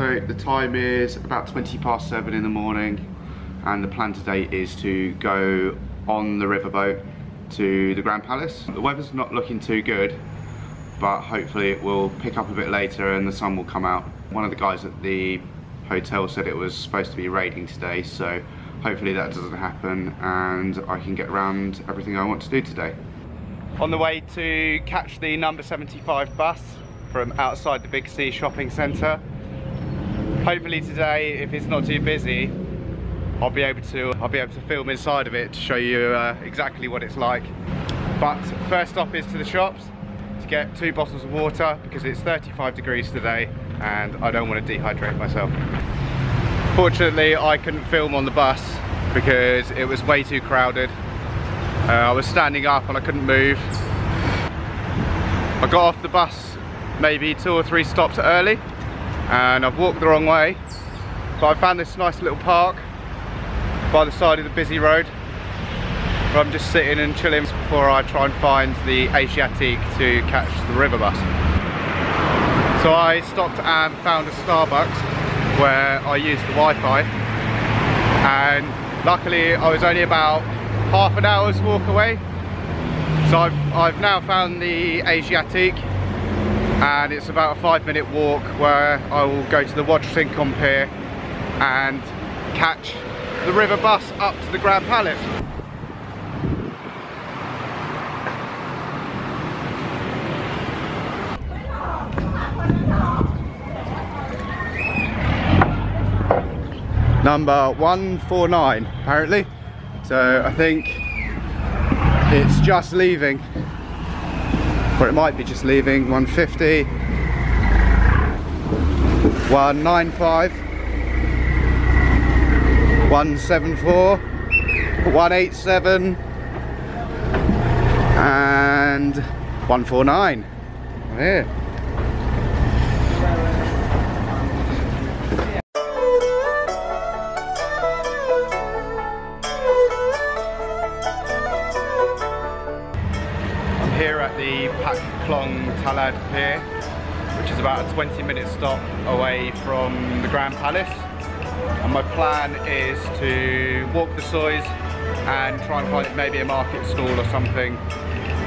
So the time is about 20 past 7 in the morning and the plan today is to go on the riverboat to the Grand Palace. The weather's not looking too good but hopefully it will pick up a bit later and the sun will come out. One of the guys at the hotel said it was supposed to be raining today so hopefully that doesn't happen and I can get around everything I want to do today. On the way to catch the number 75 bus from outside the Big C shopping centre hopefully today, if it's not too busy, I'll be able to I'll be able to film inside of it to show you uh, exactly what it's like. But first stop is to the shops to get two bottles of water because it's 35 degrees today and I don't want to dehydrate myself. Fortunately, I couldn't film on the bus because it was way too crowded. Uh, I was standing up and I couldn't move. I got off the bus maybe two or three stops early and I've walked the wrong way but I found this nice little park by the side of the busy road where I'm just sitting and chilling before I try and find the Asiatique to catch the river bus. So I stopped and found a Starbucks where I used the Wi-Fi and luckily I was only about half an hour's walk away so I've, I've now found the Asiatique and it's about a five minute walk where I will go to the Watertincombe Pier and catch the river bus up to the Grand Palace. Number 149 apparently. So I think it's just leaving or it might be just leaving 150 195 174 187 and 149 here Klong Talad Pier, which is about a 20 minute stop away from the Grand Palace. And my plan is to walk the sois and try and find maybe a market stall or something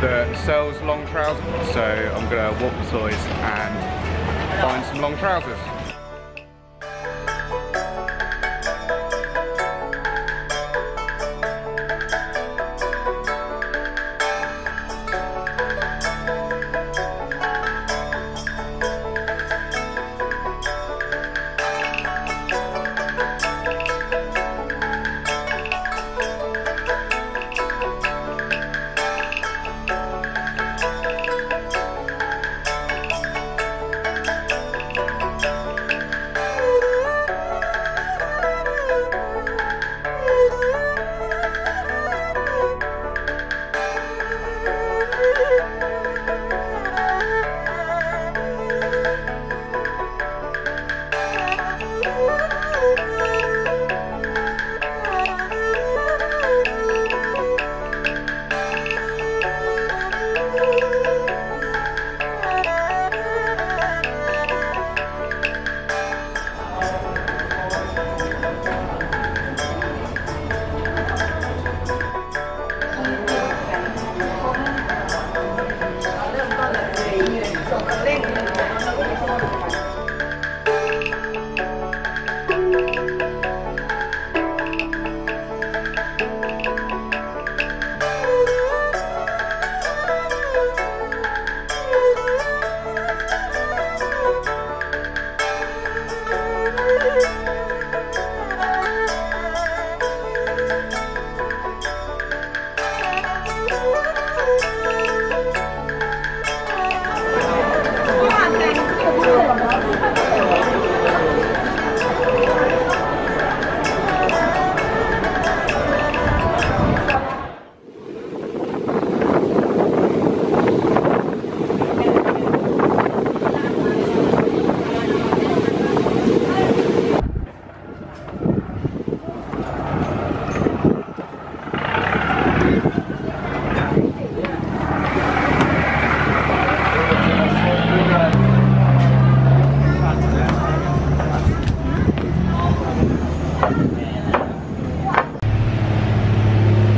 that sells long trousers. So I'm gonna walk the sois and find some long trousers.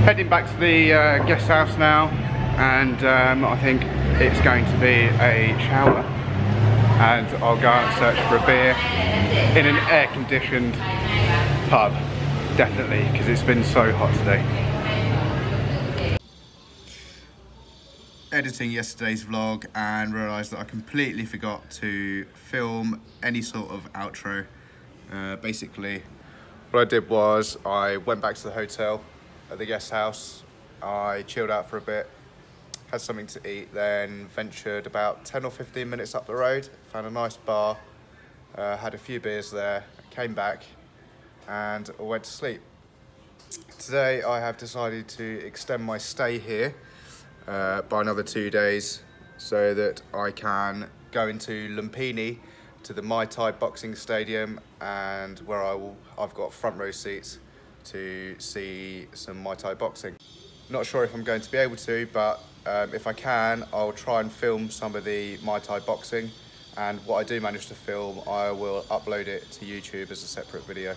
Heading back to the uh, guest house now and um, I think it's going to be a shower and I'll go out and search for a beer in an air-conditioned pub definitely because it's been so hot today. Editing yesterday's vlog and realised that I completely forgot to film any sort of outro. Uh, basically what I did was I went back to the hotel at the guest house, I chilled out for a bit, had something to eat, then ventured about 10 or 15 minutes up the road, found a nice bar, uh, had a few beers there, came back and went to sleep. Today I have decided to extend my stay here uh, by another two days so that I can go into Lumpini to the Muay Thai boxing stadium and where I will, I've got front row seats to see some Muay Thai boxing. Not sure if I'm going to be able to, but um, if I can, I'll try and film some of the Muay Thai boxing. And what I do manage to film, I will upload it to YouTube as a separate video.